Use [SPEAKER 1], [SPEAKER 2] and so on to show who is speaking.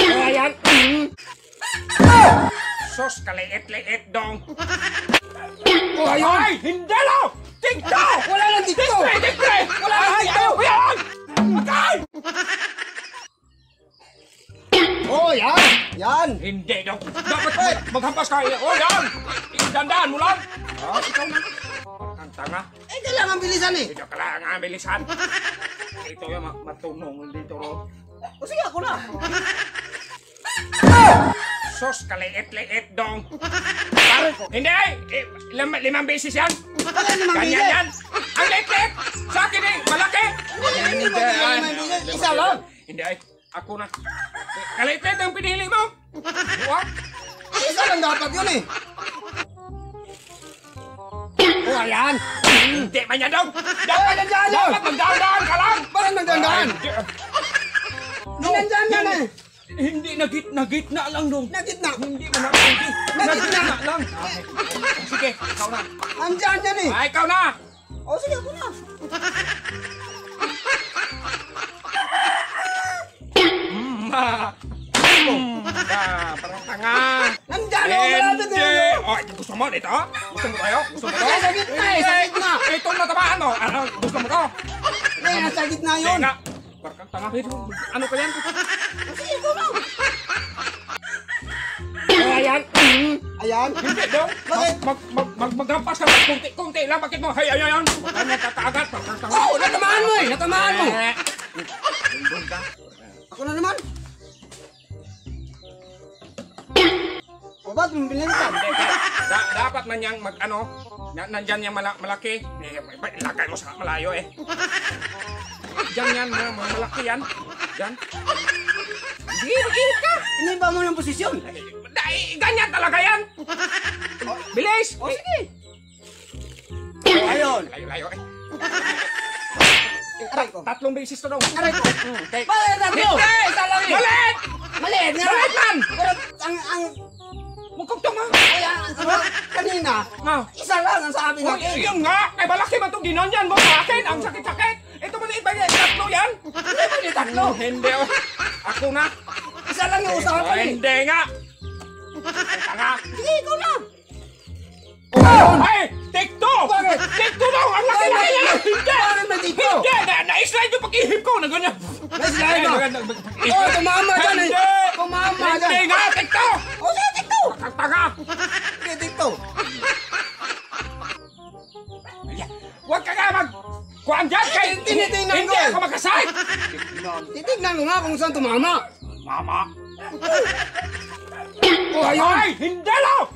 [SPEAKER 1] Ayan.
[SPEAKER 2] Sos, kaliit-liit dong.
[SPEAKER 1] O, ayun.
[SPEAKER 2] Ay, hindi lo! Tigto!
[SPEAKER 1] Wala lang dito.
[SPEAKER 2] Tigre, tigre!
[SPEAKER 1] Wala lang dito.
[SPEAKER 2] ayaw ko yan! Patay!
[SPEAKER 1] O, yan. Yan.
[SPEAKER 2] Hindi dong. Dapat mag maghampas ka. O, yan! Dandaan mo lang. Oh, ikaw na. Ang tanga.
[SPEAKER 1] Eh, kailangan bilisan eh.
[SPEAKER 2] Ito ka lang ang bilisan. Ito yung ma- matunong dito?
[SPEAKER 1] O, sige, ako na.
[SPEAKER 2] Sos, kaliit-liit dong. Hindi! Eh, lim limang beses yan. Ganyan yan. Ang liit-liit. Sa akin eh, malaki.
[SPEAKER 1] Hindi? Isa lang.
[SPEAKER 2] Hindi ay, ako na. Eh, Kaliit-liit ang pinili mo. What?
[SPEAKER 1] Isa lang dapat yun eh. O, ayan.
[SPEAKER 2] Hindi man yan. Dapat, dapat ka lang.
[SPEAKER 1] Yan eh.
[SPEAKER 2] Hindi, nagit, nagitna lang dong.
[SPEAKER 1] Na gitna.
[SPEAKER 2] Hindi man ako. Hindi.
[SPEAKER 1] Nagitna.
[SPEAKER 2] Nagitna lang. Sige, ikaw na.
[SPEAKER 1] Nandyan yan eh.
[SPEAKER 2] Ay, ikaw na.
[SPEAKER 1] O, sige, ako na.
[SPEAKER 2] Ma. Ah, parang tanga.
[SPEAKER 1] Nandyan ako, malapit
[SPEAKER 2] Hindi.
[SPEAKER 1] eh.
[SPEAKER 2] Oh, gusto mo dito? Gusto mo tayo? Gusto mo to?
[SPEAKER 1] Nasa gitna eh, sa gitna.
[SPEAKER 2] Eh, Itong natamaan mo. Ano, gusto mo to?
[SPEAKER 1] Eh, nasa gitna yun.
[SPEAKER 2] nga. Parang tanga. Ano ka yan?
[SPEAKER 1] Ayan.
[SPEAKER 2] Hindi daw.
[SPEAKER 1] Bakit?
[SPEAKER 2] Mag, mag, mag, maghampas ka. Kunti-kunti lang. Bakit mo? Hay, ay, ay, ay. Baka tanga.
[SPEAKER 1] Oo, natamaan mo eh. Natamaan mo.
[SPEAKER 2] Eh, Doon ka.
[SPEAKER 1] Ako na naman. O, ba't mo binalikan?
[SPEAKER 2] Hindi, da, dapat man yang mag ano, na, nandyan yung mala, malaki. Eh, ilagay mo sa malayo eh. Diyan yan, malaki yan. Diyan. Mag-ihip ka.
[SPEAKER 1] Iniba mo ng posisyon.
[SPEAKER 2] Dahil, ganyan talaga yan. Bilis.
[SPEAKER 1] O, sige. O, ayun.
[SPEAKER 2] Layo-layo eh.
[SPEAKER 1] Aray ko.
[SPEAKER 2] Tatlong beses to daw.
[SPEAKER 1] Aray ko.
[SPEAKER 2] Okay.
[SPEAKER 1] Bakit tatlo?
[SPEAKER 2] Hindi!
[SPEAKER 1] Isa lang.
[SPEAKER 2] Malit!
[SPEAKER 1] Maliit nga.
[SPEAKER 2] Maliit man!
[SPEAKER 1] Pero ang, ang,
[SPEAKER 2] Mukhang to nga.
[SPEAKER 1] kaya, ang, kanina,
[SPEAKER 2] Ah.
[SPEAKER 1] isa lang ang sabi
[SPEAKER 2] Oh,
[SPEAKER 1] natin.
[SPEAKER 2] yun nga! Ay, malaki man itong ginanyan mo sa akin! Ang sakit-sakit! Ito maliit ba yan? Tatlo yan?
[SPEAKER 1] Hindi ba ni tatlo?
[SPEAKER 2] Hindi. oh. Ako na.
[SPEAKER 1] Isa lang yung usapan
[SPEAKER 2] Oh,
[SPEAKER 1] eh.
[SPEAKER 2] hindi nga. Ang Tanga.
[SPEAKER 1] Sige, ikaw na.
[SPEAKER 2] Ay! Tikto!
[SPEAKER 1] Bakit?
[SPEAKER 2] Tikto daw! Ang laki-laki
[SPEAKER 1] Bakit?
[SPEAKER 2] yan! Hindi!
[SPEAKER 1] Bakit may dito?
[SPEAKER 2] Hindi! Na- Na-slide yung pag-ihip ko na ganyan.
[SPEAKER 1] Na-slide Oh, tumama dyan eh.
[SPEAKER 2] Hindi! Nga! Tikto!
[SPEAKER 1] O, sige, tikto.
[SPEAKER 2] Ang tanga!
[SPEAKER 1] Sige.
[SPEAKER 2] Huwag ka nga mag... Kuhan dyan.
[SPEAKER 1] Tinitingnan ko
[SPEAKER 2] Hindi
[SPEAKER 1] eh.
[SPEAKER 2] ako magkasay!
[SPEAKER 1] Titignan ko nga kung saan tumama.
[SPEAKER 2] Mama!
[SPEAKER 1] O, ayun.
[SPEAKER 2] Ay! Hindi lang!